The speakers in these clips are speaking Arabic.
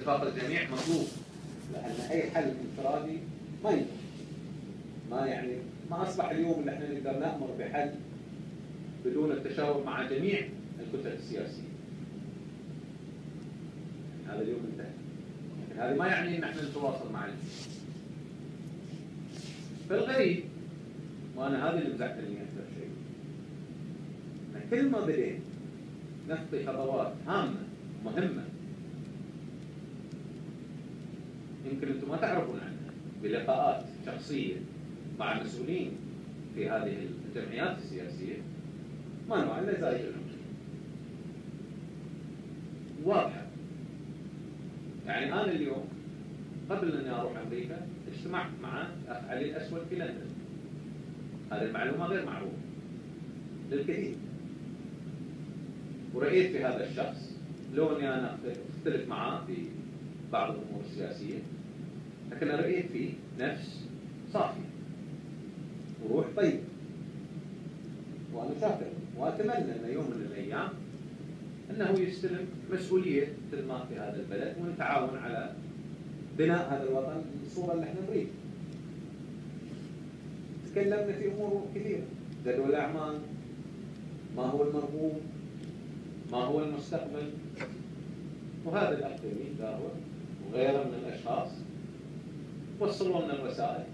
اتفاق الجميع مطلوب لأن أي حل انفرادي ما ينفع ما يعني ما أصبح اليوم اللي إحنا نقدر نأمر بحل بدون التشاور مع جميع الكتل السياسية. هذا اليوم انتهى. لكن هذا ما يعني إن إحنا نتواصل مع الجميع. فالغريب وأنا هذا اللي مزعلني أكثر شيء. كل ما بدينا نخطي خطوات هامة مهمة يمكن أنتم ما تعرفون عنها بلقاءات شخصية مع المسؤولين في هذه الجمعيات السياسية. ما نوع إلا زايد واضحه يعني أنا اليوم قبل أني أروح أمريكا اجتمعت مع الأخ علي الأسود في لندن. هذه المعلومة غير معروفة للكثير. ورأيت في هذا الشخص لو أني أنا أختلف معاه في بعض الأمور السياسية لكن رأيت فيه نفس صافيه وروح طيب. وأنا شاكر وأتمنى ان يوم من الأيام إنه يستلم مسؤولية ما في هذا البلد ونتعاون على بناء هذا الوطن بالصورة اللي إحنا نريد. تكلمنا في أمور كثيرة. جدول الأعمال ما هو المرغوب ما هو المستقبل. وهذا الاخ جميل داور وغيره من الأشخاص. وصلوا لنا الرسائل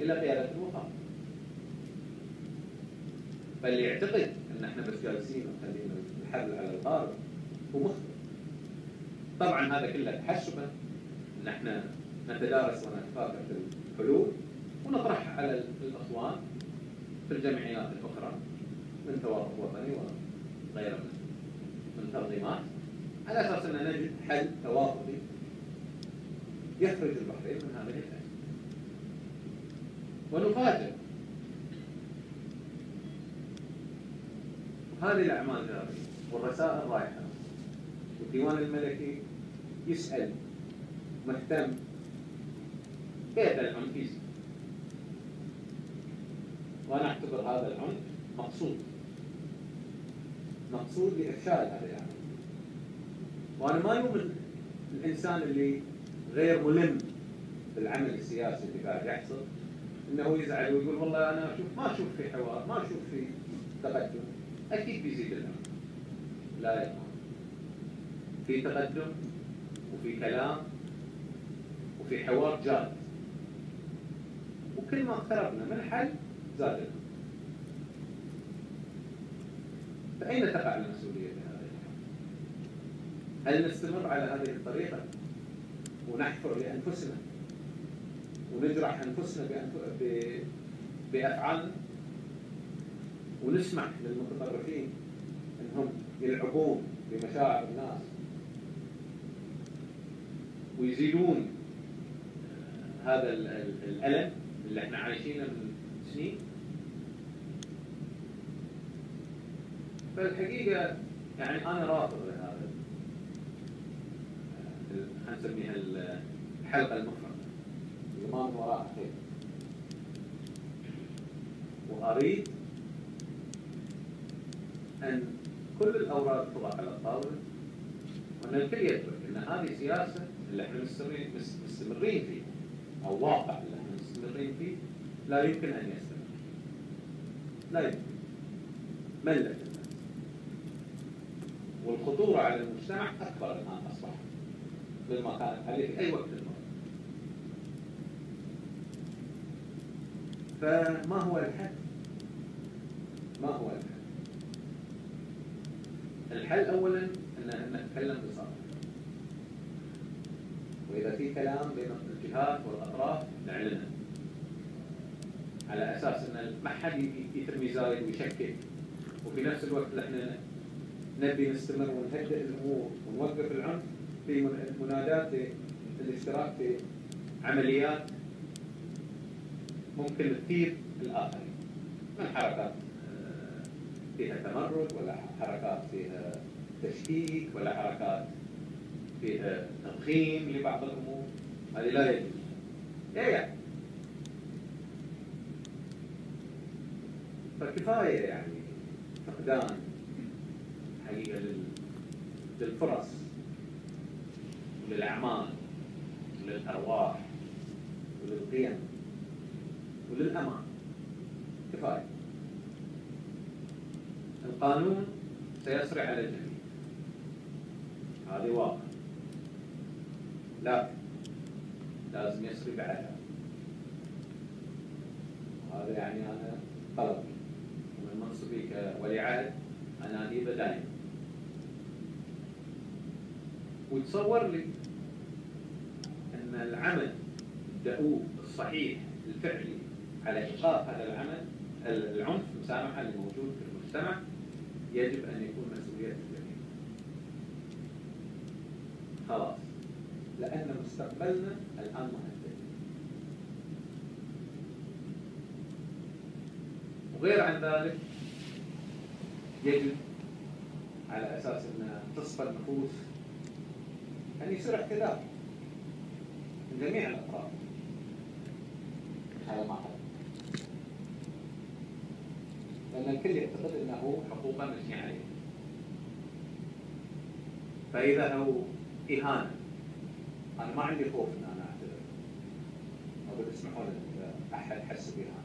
إلى قياده الوطن فاللي يعتقد أن إحنا بس جالسين وخلينا الحل على الغارب هو مخطئ. طبعا هذا كله تحسبا إن إحنا نتدارس ونتفاكر في الحلول ونطرحها على الأخوان في الجمعيات الأخرى من توافق وطني وغيره من تنظيمات على أساس إن نجد حل توافقي يخرج البحرين من هذه الازمه ونفاجئ هذه الأعمال جاريه والرسائل رايحة. والديوان الملكي يسأل مهتم كيف العنف يزيد وأنا أعتبر هذا العنف مقصود. مقصود لافشال هذا العمل وأنا ما يؤمن الإنسان اللي غير ملم بالعمل السياسي اللي قاعد يحصل إنه يزعل ويقول والله أنا أشوف ما أشوف في حوار ما أشوف في تقدم. أكيد بيزيد الامر لا يا في تقدم وفي كلام وفي حوار جاد. وكل ما اقتربنا من حل زاد الامر فأين تقع المسؤولية في هذا الحال؟ هل نستمر على هذه الطريقة؟ ونحفر لأنفسنا. ونجرح أنفسنا بأفعالنا ونسمح للمتطرفين أنهم يلعبون بمشاعر الناس. ويزيدون هذا الألم اللي إحنا عايشينه من سنين. فالحقيقة يعني أنا رافض خلينا نسميها الحلقة المفرغة زمان وراء خير. وأريد أن كل الأوراق توضع على الطاولة وأن الكل يدرك أن هذه سياسة اللي إحنا مستمرين مستمرين فيه أو واقع اللي إحنا مستمرين فيه لا يمكن أن يستمر. لا يمكن. ملت والخطورة على المجتمع أكبر الآن أصبحت. كانت عليه في أي وقت الماضي فما هو الحل؟ ما هو الحل؟ الحل أولا أن نتكلم بصراحة. وإذا في كلام بين الجهات والأطراف نعلنه على أساس أن ما حد يترمي زايد ويشكك وفي نفس الوقت إحنا نبي نستمر ونهدئ الأمور ونوقف العنف. في منادات الاشتراك في عمليات ممكن تثير الآخرين. من حركات فيها تمرد ولا حركات فيها تشكيك ولا حركات فيها تضخيم لبعض الأمور؟ هذه لا يجوز. إيه يعني؟ فكفايه يعني فقدان حقيقة للفرص. وللأعمال وللأرواح وللقيم وللأمان. كفاية. القانون سيسري على الجميع هذه واقع. لكن لازم يسري بعدها. هذا يعني أنا طلب ومن منصبي كولي عهد أنا أجيبه دائما وتصور لي أن العمل الدؤوب الصحيح الفعلي على إيقاف هذا العمل العنف المسامحة اللي موجود في المجتمع يجب أن يكون مسؤولية الجميع. خلاص. لأن مستقبلنا الآن مهدد. وغير عن ذلك يجب على أساس أن تصفى النفوس أن يصير احتدام من جميع الأطراف هذا ما لأن الكل يعتقد أنه حقوقا مجني عليه فإذا هو إهانة أنا ما عندي خوف أن أنا أعتذر. أو تسمحون إذا أحد حس بإهانة.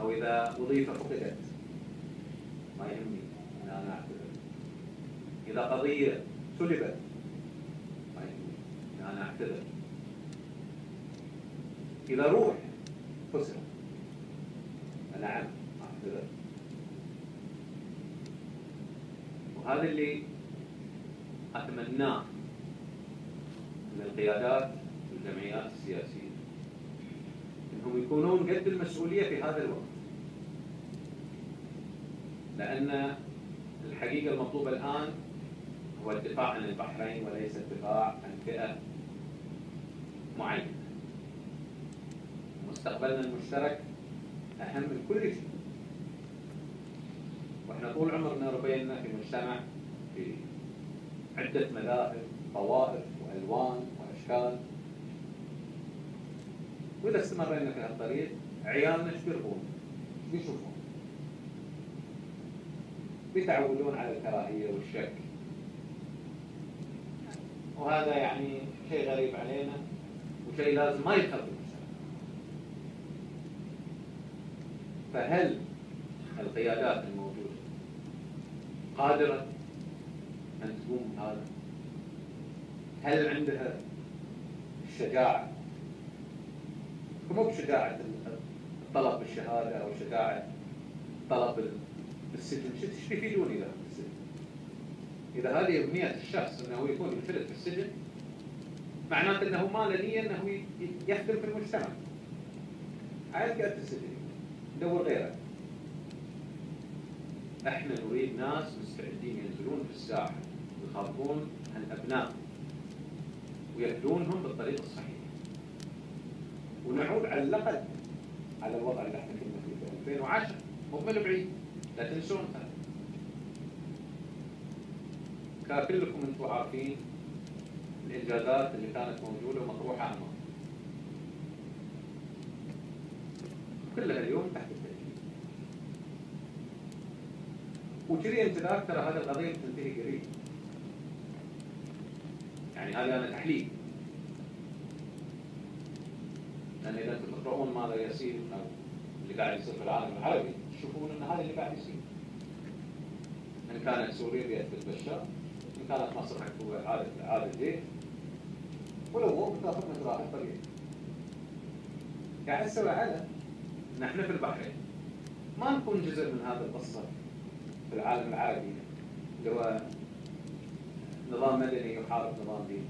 أو إذا وظيفة فقدت ما يهمني أن أنا أعتذر. إذا قضية سلبت أنا أعتذر إذا روح خسرت نعم وهذا اللي أتمناه من القيادات والجمعيات السياسية إنهم يكونون قد المسؤولية في هذا الوقت. لأن الحقيقة المطلوبه الآن هو الدفاع عن البحرين وليس الدفاع عن فئة معينه مستقبلنا المشترك أهم من كل شيء. وإحنا طول عمرنا ربينا في مجتمع في عدة مذاهب طوائف وألوان وأشكال. وإذا استمرينا في هالطريق عيالنا إيش بيربون؟ بيشوفون؟ بيتعودون على الكراهية والشك. وهذا يعني شيء غريب علينا. لازم ما يخفف فهل القيادات الموجودة قادرة أن تقوم بهذا؟ هل عندها الشجاعة؟ مو بشجاعة الطلب بالشهادة أو شجاعة طلب بالسجن، إيش بيفيدون إذا في السجن؟ إذا هذه أمنية الشخص أنه يكون في السجن معناته أنه ما له نية أنه يخدم في المجتمع. عاد قاعد السجن ندور غيره. إحنا نريد ناس مستعدين ينزلون في الساحة ويخاطبون الأبناء ويهدونهم بالطريق الصحيح. ونعود على الاقل على الوضع اللي إحنا كنا فيه في 2010 مو من بعيد لا تنسون كلكم أنتم عارفين الانجازات اللي كانت موجودة ومطروحه امامكم كلها اليوم تحت التأكيد وكذي انتظار ترى هذه القضية بتنتهي قريب. يعني هذا أنا تحليل. لأن إذا أنتم تقرؤون ماذا يصير أو اللي قاعد يصير في العالم العربي تشوفون أن هذا اللي قاعد يصير. إن كانت سوريا بيد بشار إن كانت مصر إعادة إعادة جيش ولو هو بتاخذ مجراها الطريق. قاعد نسوي على نحن في البحرين. ما نكون جزء من هذه القصة في العالم العربي اللي هو نظام مدني يحارب نظام ديني.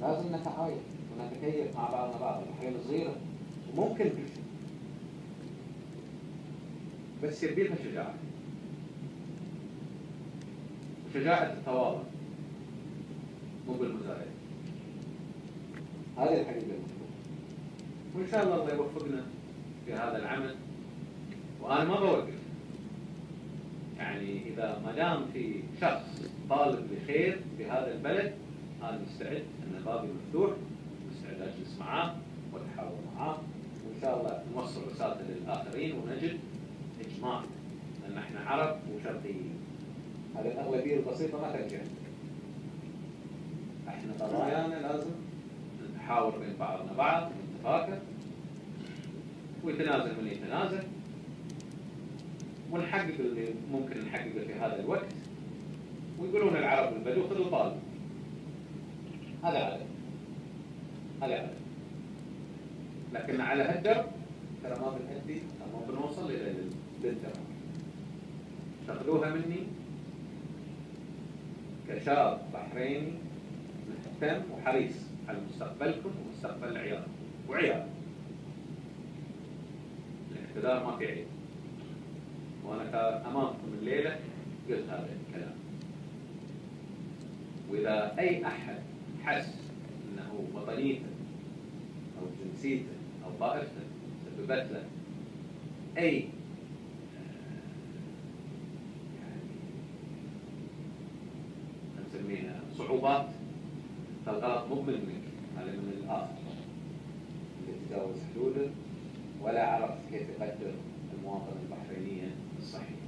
لازم نتعايش ونتكيف مع بعضنا بعض. البحرين صغيرة وممكن كل شيء بس يبي لها شجاعة وشجاعة التواضع. هذه الحقيقة وإن شاء الله الله يوفقنا في هذا العمل. وأنا ما بوقف. يعني إذا ما دام في شخص طالب لخير في هذا البلد أنا مستعد أن بابي مفتوح مستعد أجلس معاه وأتحاور معاه. وإن شاء الله نوصل رسالته للآخرين ونجد إجماع لأن إحنا عرب وشرقيين. هذه الأغلبية البسيطة ما ترجع. إحنا قضايانا لازم نتحاور بين بعضنا بعض ونتفاكر ويتنازل من يتنازل. ونحقق اللي ممكن نحققه في هذا الوقت. ويقولون العرب البدو خذ الطالب هذا عدد هذا عدد لكن على هالدرب ترى ما بنأدي ما بنوصل إلى للدرب. تاخذوها مني كشاب بحريني. مهتم وحريص على مستقبلكم ومستقبل عيالكم وعيالكم. الاقتدار ما في عيب. وأنا أمامكم الليلة قلت هذا الكلام. وإذا أي أحد حس إنه وطنيته أو جنسيته أو طائفته سببت له أي مو منك هذا من الآخر اللي تجاوز حدوده ولا عرف كيف يقدر المواطن البحرينية. الصحيح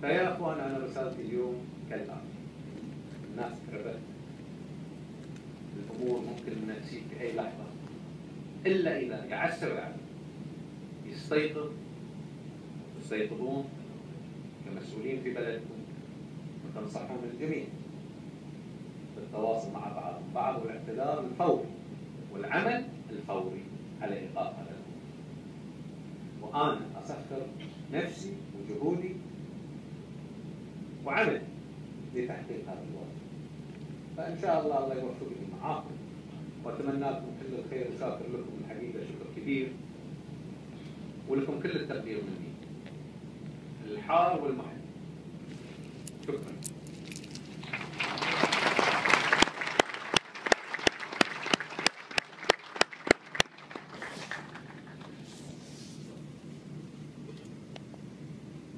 فيا أخوان أنا رسالتي اليوم كالاتي الناس تربت. الأمور ممكن إنها تسيء في أي لحظة. إلا إذا يعسر العالم يستيقظ. تستيقظون كمسؤولين في بلدكم. وتنصحون الجميع. بالتواصل مع بعض بعض والاعتذار الفوري والعمل الفوري على ايقاف هذا وأنا أسخر نفسي وجهودي وعمل لتحقيق هذا الواجب فإن شاء الله الله يوفقني معاكم. واتمنى لكم كل الخير وشاكر لكم الحقيقة. شكر كبير. ولكم كل التقدير مني الحار والمحل شكرا.